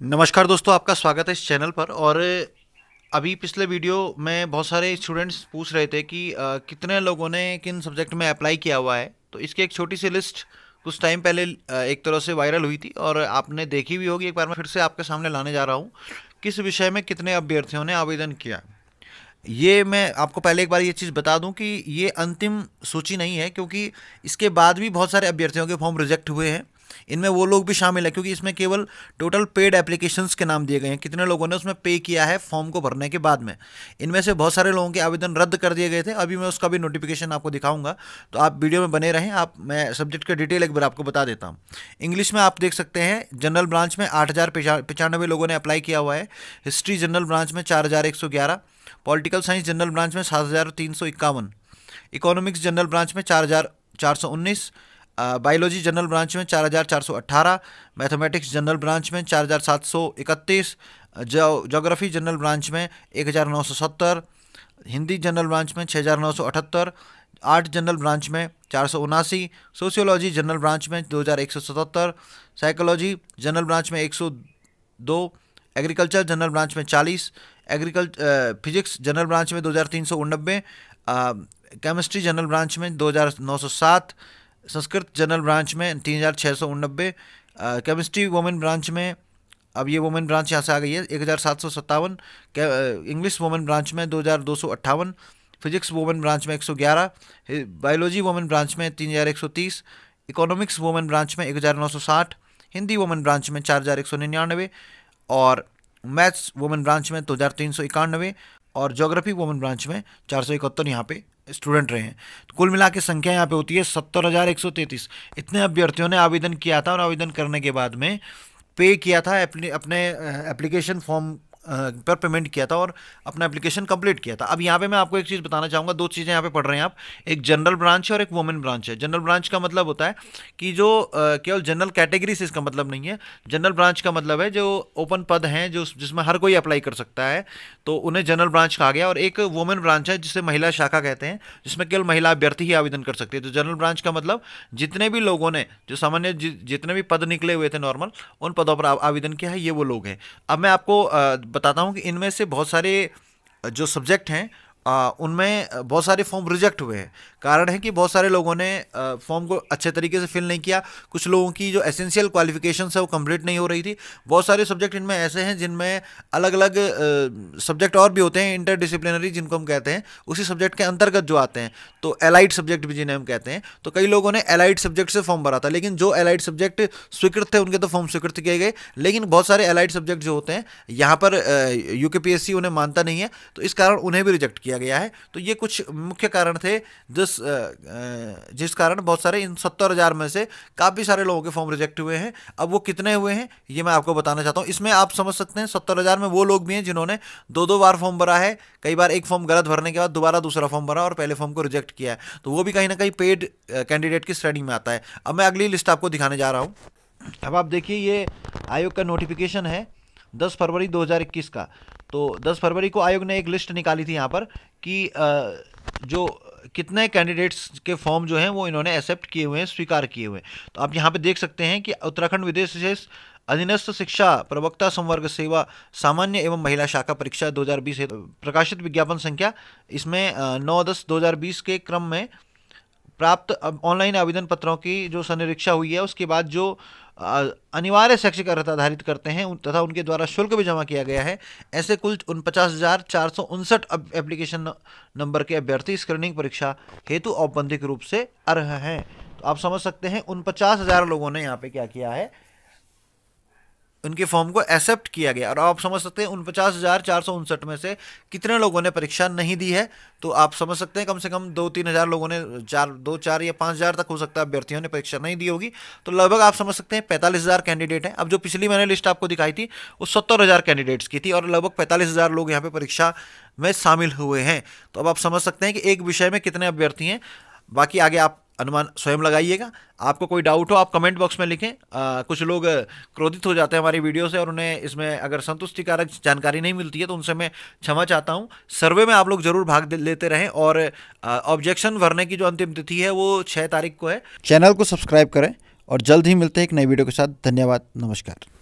नमस्कार दोस्तों आपका स्वागत है इस चैनल पर। और अभी पिछले वीडियो में बहुत सारे स्टूडेंट्स पूछ रहे थे कि आ, कितने लोगों ने किन सब्जेक्ट में अप्लाई किया हुआ है। तो इसकी एक छोटी सी लिस्ट कुछ टाइम पहले एक तरह से वायरल हुई थी और आपने देखी भी होगी। एक बार मैं फिर से आपके सामने लाने जा रहा हूँ किस विषय में कितने अभ्यर्थियों ने आवेदन किया। ये मैं आपको पहले एक बार ये चीज़ बता दूँ कि ये अंतिम सूची नहीं है क्योंकि इसके बाद भी बहुत सारे अभ्यर्थियों के फॉर्म रिजेक्ट हुए हैं। इनमें वो लोग भी शामिल है, क्योंकि इसमें केवल टोटल पेड एप्लीकेशंस के नाम दिए गए हैं। कितने लोगों ने उसमें पे किया है फॉर्म को भरने के बाद में? इनमें से बहुत सारे लोगों के आवेदन रद्द कर दिए गए थे। अभी मैं उसका भी नोटिफिकेशन आपको दिखाऊँगा। तो आप वीडियो में बने रहें। आप, मैं सब्जेक्ट का डिटेल एक बार आपको बता देता हूँ। इंग्लिश में आप देख सकते हैं जनरल ब्रांच में आठ हज़ार लोगों ने अप्लाई किया हुआ है। हिस्ट्री जनरल ब्रांच में चार हज़ार एक सौ ग्यारह। पॉलिटिकल साइंस जनरल ब्रांच में सात हज़ार तीन सौ इक्यावन। इकोनॉमिक्स जनरल ब्रांच में चार चार सौ उन्नीस। बायोलॉजी जनरल ब्रांच में चार हज़ार चार सौ अट्ठारह मैथमेटिक्स जनरल ब्रांच में चार हज़ार सात सौ इकतीस जोग्राफ़ी जनरल ब्रांच में एक हज़ार नौ सौ सत्तर हिंदी जनरल ब्रांच में छः हज़ार नौ सौ अठहत्तर आर्ट जनरल ब्रांच में चार सौ उनासी सोशियोलॉजी जनरल ब्रांच में दो हज़ार एक सौ सतहत्तर साइकोलॉजी जनरल ब्रांच में एक सौ दो एग्रीकल्चर जनरल ब्रांच में चालीस एग्रीकल फिजिक्स जनरल ब्रांच में दो हज़ार तीन सौ उनबे केमिस्ट्री जनरल ब्रांच में दो हज़ार नौ सौ सात संस्कृत जनरल ब्रांच में तीन हज़ार छः सौ उनबे केमिस्ट्री वुमेन ब्रांच में, अब ये वुमेन ब्रांच यहाँ से आ गई है, एक हज़ार सात सौ सत्तावन इंग्लिश वुमेन ब्रांच में दो हज़ार दो सौ अट्ठावन फिजिक्स वुमेन ब्रांच में एक सौ ग्यारह बायोलॉजी वुमेन ब्रांच में तीन हज़ार एक सौ तीस इकोनॉमिक्स वुमेन ब्रांच में एक हज़ार नौ सौ साठ, हिंदी वुमेन ब्रांच में चार हज़ार एक सौ निन्यानवे और मैथ्स वुमेन ब्रांच में दो हज़ार तीन सौ इक्यानवे और जोग्राफी वुमेन ब्रांच में चार सौ इकहत्तर यहाँ पे स्टूडेंट रहे हैं। तो कुल मिला के संख्या यहाँ पे होती है सत्तर हज़ार एक सौ तैंतीस। इतने अभ्यर्थियों ने आवेदन किया था और आवेदन करने के बाद में पे किया था, अपने एप्लीकेशन फॉर्म पर पेमेंट किया था और अपना एप्लीकेशन कंप्लीट किया था। अब यहाँ पे मैं आपको एक चीज़ बताना चाहूँगा, दो चीज़ें यहाँ पे पढ़ रहे हैं आप। एक जनरल ब्रांच है और एक वुमेन ब्रांच है। जनरल ब्रांच का मतलब होता है कि जो केवल जनरल कैटेगरी से इसका मतलब नहीं है। जनरल ब्रांच का मतलब है जो ओपन पद हैं, जो जिसमें हर कोई अप्लाई कर सकता है। तो उन्हें जनरल ब्रांच कहा गया और एक वुमेन ब्रांच है जिसे महिला शाखा कहते हैं, जिसमें केवल महिला अभ्यर्थी ही आवेदन कर सकती है। तो जनरल ब्रांच का मतलब जितने भी लोगों ने, जो सामान्य जितने भी पद निकले हुए थे नॉर्मल उन पदों पर आवेदन किया है, ये वो लोग हैं। अब मैं आपको बताता हूँ कि इनमें से बहुत सारे जो सब्जेक्ट हैं उनमें बहुत सारे फॉर्म रिजेक्ट हुए हैं। कारण है कि बहुत सारे लोगों ने फॉर्म को अच्छे तरीके से फिल नहीं किया। कुछ लोगों की जो एसेंशियल क्वालिफिकेशन है, वो कंप्लीट नहीं हो रही थी। बहुत सारे सब्जेक्ट इनमें ऐसे हैं, जिनमें अलग अलग सब्जेक्ट और भी होते हैं इंटर डिसिप्लिनरी जिनको हम कहते हैं, उसी सब्जेक्ट के अंतर्गत जो आते हैं। तो एलाइड सब्जेक्ट भी जिन्हें हम कहते हैं तो कई लोगों ने एलाइड सब्जेक्ट से फॉर्म भरा था। लेकिन जो एलाइड सब्जेक्ट स्वीकृत थे, उनके तो फॉर्म स्वीकृत किए गए। लेकिन बहुत सारे एलाइड सब्जेक्ट जो होते हैं, यहाँ पर यू उन्हें मानता नहीं है तो इस कारण उन्हें भी रिजेक्ट किया गया है। तो ये कुछ मुख्य कारण थे, जिस जिस कारण बहुत सारे इन सत्तर हज़ार में से काफ़ी सारे लोगों के फॉर्म रिजेक्ट हुए हैं। अब वो कितने हुए हैं, ये मैं आपको बताना चाहता हूँ। इसमें आप समझ सकते हैं, सत्तर हज़ार में वो लोग भी हैं जिन्होंने दो दो बार फॉर्म भरा है। कई बार एक फॉर्म गलत भरने के बाद दोबारा दूसरा फॉर्म भरा और पहले फॉर्म को रिजेक्ट किया है। तो वो भी कहीं ना कहीं पेड कैंडिडेट की श्रेणी में आता है। अब मैं अगली लिस्ट आपको दिखाने जा रहा हूँ। अब आप देखिए, ये आयोग का नोटिफिकेशन है 10 फरवरी 2021 का। तो 10 फरवरी को आयोग ने एक लिस्ट निकाली थी यहाँ पर कि जो कितने कैंडिडेट्स के फॉर्म जो हैं वो इन्होंने एक्सेप्ट किए हुए हैं, स्वीकार किए हुए हैं। तो आप यहाँ पे देख सकते हैं कि उत्तराखंड विदेश विशेष अधीनस्थ शिक्षा प्रवक्ता संवर्ग सेवा सामान्य एवं महिला शाखा परीक्षा 2020 प्रकाशित विज्ञापन संख्या इसमें नौ दस दो के क्रम में प्राप्त ऑनलाइन आवेदन पत्रों की जो संरीक्षा हुई है, उसके बाद जो अनिवार्य शैक्षिक अर्थ आधारित करते हैं तथा उनके द्वारा शुल्क भी जमा किया गया है, ऐसे कुल उनपचास हज़ार चार सौ उनसठ एप्लीकेशन नंबर के अभ्यर्थी स्क्रीनिंग परीक्षा हेतु औपबंधिक रूप से अर्ह हैं। तो आप समझ सकते हैं उनपचास हज़ार लोगों ने यहाँ पे क्या किया है। उनके फॉर्म को एक्सेप्ट किया गया। और आप समझ सकते हैं उन पचास हज़ार चार सौ उनसठ में से कितने लोगों ने परीक्षा नहीं दी है। तो आप समझ सकते हैं कम से कम दो तीन हज़ार लोगों ने चार, दो चार या पाँच हज़ार तक हो सकता है अभ्यर्थियों ने परीक्षा नहीं दी होगी। तो लगभग आप समझ सकते हैं पैंतालीस हज़ार कैंडिडेट हैं। अब जो पिछली मैंने लिस्ट आपको दिखाई थी, वो सत्तर हज़ार कैंडिडेट्स की थी और लगभग पैंतालीस हज़ार लोग यहाँ पर परीक्षा में शामिल हुए हैं। तो अब आप समझ सकते हैं कि एक विषय में कितने अभ्यर्थी हैं। बाकी आगे आप अनुमान स्वयं लगाइएगा। आपको कोई डाउट हो आप कमेंट बॉक्स में लिखें। आ, कुछ लोग क्रोधित हो जाते हैं हमारी वीडियो से और उन्हें इसमें अगर संतुष्टिकारक जानकारी नहीं मिलती है तो उनसे मैं क्षमा चाहता हूँ। सर्वे में आप लोग ज़रूर भाग लेते रहें और ऑब्जेक्शन भरने की जो अंतिम तिथि है वो छः तारीख को है। चैनल को सब्सक्राइब करें और जल्द ही मिलते हैं एक नई वीडियो के साथ। धन्यवाद नमस्कार।